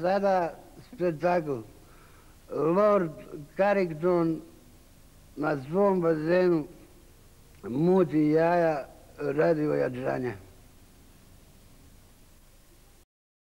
sada spektakl. Lord Carrington na svom bazenu muti jaja radi ojačanja.